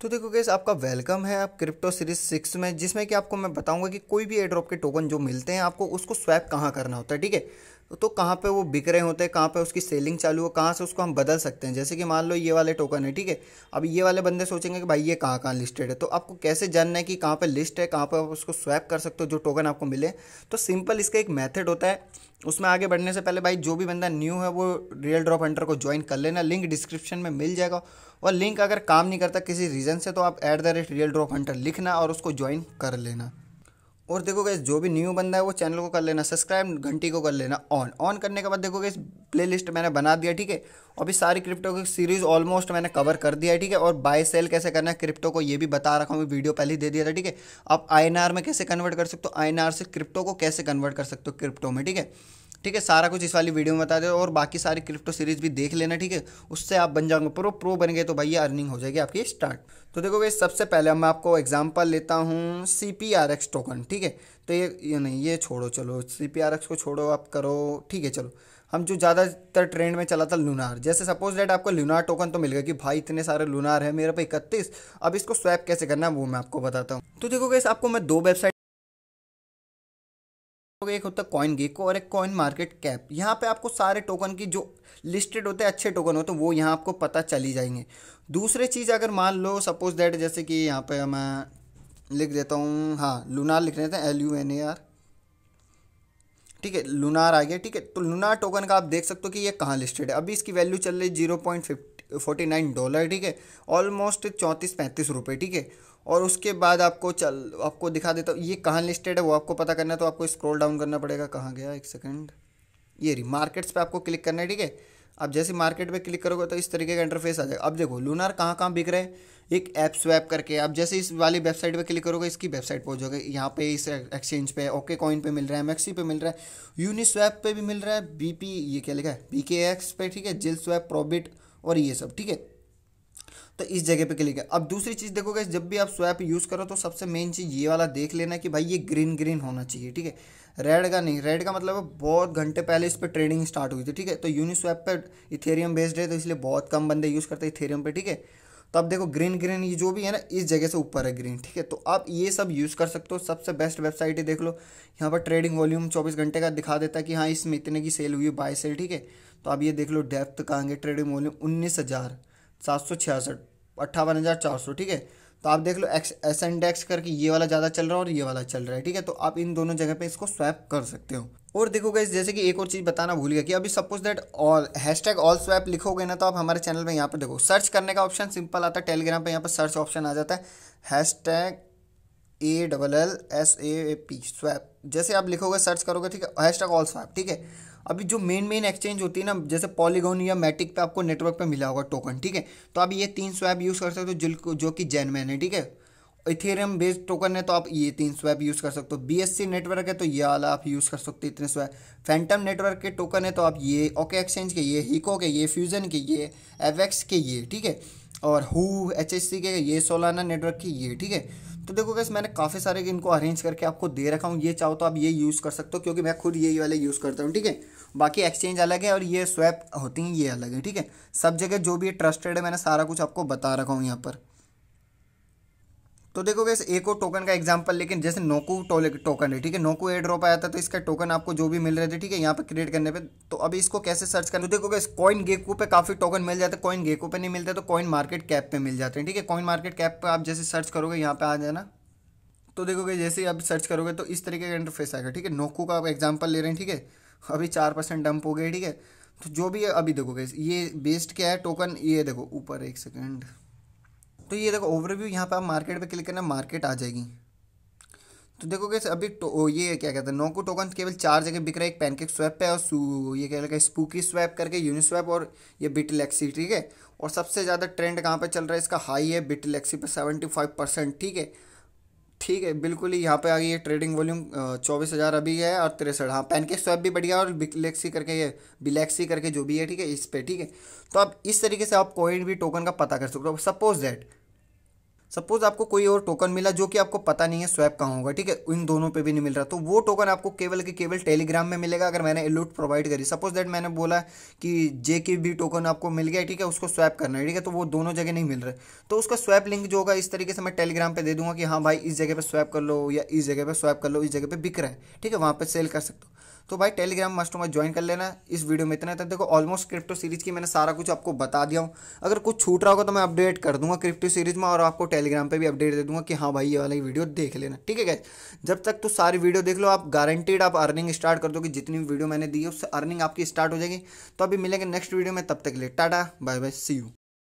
तो देखो गैस आपका वेलकम है, आप क्रिप्टो सीरीज़ सिक्स में, जिसमें कि आपको मैं बताऊँगा कि कोई भी एड्रॉप के टोकन जो मिलते हैं, आपको उसको स्वैप कहाँ करना होता है, ठीक है? तो कहाँ पे वो बिक रहे होते हैं, कहाँ पे उसकी सेलिंग चालू हो, कहाँ से उसको हम बदल सकते हैं? जैसे कि मान लो ये वाले टोकन है, ठीक है? अब ये वाले बंदे सोचेंगे कि भाई ये कहाँ कहाँ लिस्टेड है? तो आपको कैसे जानना है कि कहाँ पे लिस्ट है, कहाँ पे आप उसको स्वैप कर सकते हो, जो टोकन आपको मिले? तो सिंपल इसका एक मेथड होता है। उसमें आगे बढ़ने से पहले भाई जो भी बंदा न्यू है, वो रियल ड्रॉप हंटर को ज्वाइन कर लेना। लिंक डिस्क्रिप्शन में मिल जाएगा। और लिंक अगर काम नहीं करता किसी रीज़न से तो आप at the rate real drop hunter लिखना और उसको ज्वाइन कर लेना। और देखो गैस जो भी न्यू बंदा है, वो चैनल को कर लेना सब्सक्राइब घंटी को कर लेना ऑन ऑन करने के बाद देखो गैस प्ले लिस्ट मैंने बना दिया, ठीक है? अभी सारी क्रिप्टो की सीरीज़ ऑलमोस्ट मैंने कवर कर दिया है, ठीक है? और बाय सेल कैसे करना है क्रिप्टो को ये भी बता रखा हूँ वीडियो पहले ही दे दिया था, ठीक है? आप आई में कैसे कन्वर्ट कर सकते हो? INR से क्रिप्टो को कैसे कन्वर्ट कर सकते हो क्रिप्टो में, ठीक है? ठीक है, सारा कुछ इस वाली वीडियो में बता दे और बाकी सारी क्रिप्टो सीरीज़ भी देख लेना, ठीक है। उससे आप बन जाओगे, प्रो प्रो बन गए तो भैया अर्निंग हो जाएगी आपकी स्टार्ट तो देखो भाई सबसे पहले मैं आपको एग्जांपल लेता हूँ C P R X token ठीक है। तो ये ये नहीं, ये छोड़ो, चलो सी पी आर एक्स को छोड़ो, आप करो, ठीक है, चलो। हम जो ज़्यादातर ट्रेंड में चला था लूनार जैसे सपोज़ डेट आपको लूनार टोकन तो मिल गया कि भाई इतने सारे लूनार है, मेरे पे इकतीस, अब इसको स्वैप कैसे करना है वो मैं आपको बताता हूँ। तो देखो गैस आपको मैं दो वेबसाइट एक होता है कॉइन गेको और एक कॉइन मार्केट कैप यहाँ पे आपको सारे टोकन की जो लिस्टेड होते हैं, अच्छे टोकन होते हैं, वो यहाँ आपको पता चली जाएँगे। दूसरी चीज़ अगर मान लो सपोज़ दैट जैसे कि यहाँ पे मैं लिख देता हूँ हाँ लूनार लिख देते हैं L U N A R ठीक है लूनार आ गया, ठीक है तो लूनार टोकन का आप देख सकते हो कि ये कहाँ लिस्टेड है। अभी इसकी वैल्यू चल रही है zero point fifty forty nine dollar, ठीक है? ऑलमोस्ट चौंतीस पैंतीस रुपये ठीक है? और उसके बाद आपको चल, आपको दिखा देता हूँ, ये कहाँ लिस्टेड है, वो आपको पता करना है तो आपको स्क्रॉल डाउन करना पड़ेगा, कहाँ गया, एक सेकंड ये रही मार्केट्स पे आपको क्लिक करना है, ठीक है? अब जैसे मार्केट पे क्लिक करोगे तो इस तरीके का इंटरफेस आ जाएगा। अब देखो लूनार कहाँ कहाँ बिक रहे हैं? एक ऐप स्वैप करके, आप जैसे इस वाली वेबसाइट पे क्लिक करोगे, इसकी वेबसाइट पहुंचोगे यहाँ पे इस एक्सचेंज पे ओके कॉइन पे मिल रहा है मैक्सी पे मिल रहा है यूनी स्वैप पे भी मिल रहा है बीपी ये क्या लिखा है? बी एक्स पे, ठीक है? जिल स्वैप प्रोबिट और ये सब, ठीक है? तो इस जगह पे क्लिक है अब दूसरी चीज़ देखोगे जब भी आप स्वैप यूज़ करो तो सबसे मेन चीज़ ये वाला देख लेना कि भाई ये ग्रीन ग्रीन होना चाहिए, ठीक है? रेड का नहीं रेड का मतलब बहुत घंटे पहले इस पर ट्रेडिंग स्टार्ट हुई थी, ठीक है? तो यूनिस्वैप पर इथेरियम बेस्ड है तो इसलिए बहुत कम बंदे यूज़ करते हैं इथेरियम पर ठीक है? तो आप देखो ग्रीन ग्रीन ये जो भी है ना, इस जगह से ऊपर है ग्रीन ठीक है? तो आप ये सब यूज़ कर सकते हो। सबसे बेस्ट वेबसाइट ही देख लो। यहाँ पर ट्रेडिंग वॉल्यूम चौबीस घंटे का दिखा देता है कि हाँ इसमें इतने की सेल हुई है बाई सेल ठीक है? तो आप ये देख लो डेप्थ कहाँ ट्रेडिंग वॉल्यूम उन्नीस हज़ार सात सौ छियासठ, अट्ठावन हज़ार चार सौ, ठीक है? तो आप देख लो एक्स एस इंडेक्स करके ये वाला ज़्यादा चल रहा है और ये वाला चल रहा है, ठीक है? तो आप इन दोनों जगह पे इसको स्वैप कर सकते हो। और देखो गैस जैसे कि एक और चीज़ बताना भूल गया कि अभी suppose that all hashtag all swap लिखोगे ना तो आप हमारे चैनल में यहाँ पर देखो सर्च करने का ऑप्शन सिंपल आता है टेलीग्राम पर यहाँ पर सर्च ऑप्शन आ जाता है hashtag A double L S A P swap जैसे आप लिखोगे सर्च करोगे, ठीक है हैश टैग ऑल स्वैप ठीक है? अभी जो मेन मेन एक्सचेंज होती है ना, जैसे पॉलीगोन या मैटिक पे आपको नेटवर्क पे मिला होगा टोकन ठीक है? तो आप ये तीन स्वैप यूज़ कर सकते हो जो जो कि जैनमैन है, ठीक है? इथेरियम बेस्ड टोकन है तो आप ये तीन स्वैप यूज़ कर सकते हो। बीएससी नेटवर्क है तो ये वाला आप यूज़ कर सकते हो इतने स्वैप फैंटम नेटवर्क के टोकन है तो आप ये ओके एक्सचेंज के, ये हिको के, ये फ्यूज़न के, ये एवेक्स के, ये, ठीक है? और हु एच के, ये सोलाना नेटवर्क की, ये, ठीक है? तो देखो गैस मैंने काफ़ी सारे इनको अरेंज करके आपको दे रखा हूँ। ये चाहो तो आप ये यूज़ कर सकते हो, क्योंकि मैं खुद यही वाले यूज़ करता हूँ, ठीक है? बाकी एक्सचेंज अलग है और ये स्वैप होती हैं, ये अलग है, ठीक है? सब जगह जो भी ट्रस्टेड है, मैंने सारा कुछ आपको बता रखा हूँ यहाँ पर। तो देखो गैस एक टोकन का एग्जांपल लेकिन जैसे नोकू टोकन है, ठीक है? नोकू एयर ड्रॉप आया था तो इसका टोकन आपको जो भी मिल रहे थे, ठीक है? यहाँ पे क्रिएट करने पे तो अभी इसको कैसे सर्च करना तो देखो गैस कॉइन गेकू पे काफ़ी टोकन मिल जाते हैं कॉइन गेकू पे नहीं मिलते तो कॉइन मार्केट कैप पे मिल जाते हैं, ठीक है? कॉइन मार्केट कैप पर आप जैसे सर्च करोगे, यहाँ पे आ जाना। तो देखोगे जैसे ही आप सर्च करोगे तो इस तरीके का इंटरफेस आएगा, ठीक है? नोकू का आप एग्ज़ाम्पल ले रहे हैं, ठीक है? अभी चार परसेंट डंप हो गए, ठीक है? तो जो भी है, अभी देखोगे ये बेस्ट क्या है? टोकन ये देखो, ऊपर एक सेकेंड तो ये देखो ओवरव्यू यहाँ पे आप मार्केट पे क्लिक करना मार्केट आ जाएगी। तो देखो कैसे अभी तो ये क्या कहते हैं नोकू टोकन केवल चार जगह बिक रहा है, एक पैनकेक स्वैप पे और ये क्या लगा स्पूकी स्वैप करके यूनिस्वैप और ये बिटलेक्सी ठीक है? और सबसे ज़्यादा ट्रेंड कहाँ पे चल रहा है, इसका हाई है बिटलेक्सी पे सेवेंटी फाइव परसेंट ठीक है? ठीक है, बिल्कुल ही यहाँ पे आ गई है ट्रेडिंग वॉल्यूम चौबीस हज़ार अभी है और तिरसठ हाँ पैनकेक स्वैप भी बढ़िया और बिलेक्सी करके ये बिलेक्सी करके जो भी है, ठीक है, इस पर ठीक है? तो आप इस तरीके से आप कोई भी टोकन का पता कर सकते हो। सपोज़ दैट सपोज़ आपको कोई और टोकन मिला जो कि आपको पता नहीं है स्वैप कहाँ होगा, ठीक है? इन दोनों पे भी नहीं मिल रहा। तो वो टोकन आपको केवल के केवल टेलीग्राम में मिलेगा अगर मैंने एलूट प्रोवाइड करी। सपोज़ दैट मैंने बोला कि जे की भी टोकन आपको मिल गया, ठीक है? उसको स्वैप करना है, ठीक है? तो वो दोनों जगह नहीं मिल रहे। तो उसका स्वैप लिंक जो होगा, इस तरीके से मैं टेलीग्राम पर दे दूँगा कि हाँ भाई, इस जगह पर स्वैप कर लो या इस जगह पर स्वैप कर लो, इस जगह पर बिक रहा है, ठीक है? वहाँ पर सेल कर सकते हो। तो भाई टेलीग्राम मस्ट में ज्वाइन कर लेना। इस वीडियो में इतना तक देखो ऑलमोस्ट क्रिप्टो सीरीज़ की मैंने सारा कुछ आपको बता दिया हूँ। अगर कुछ छूट रहा होगा तो मैं अपडेट कर दूँगा क्रिप्टो सीरीज़ में और आपको टेलीग्राम पर भी अपडेट दे दूँगा कि हाँ भाई, ये वाली वीडियो देख लेना। ठीक है जब तक तो सारी वीडियो देख लो, आप गारंटीड आप अर्निंग स्टार्ट कर दो कि जितनी वीडियो मैंने दी है, उससे अर्निंग आपकी स्टार्ट हो जाएगी। तो अभी मिलेंगे नेक्स्ट वीडियो में। तब तक ले tata bye bye see you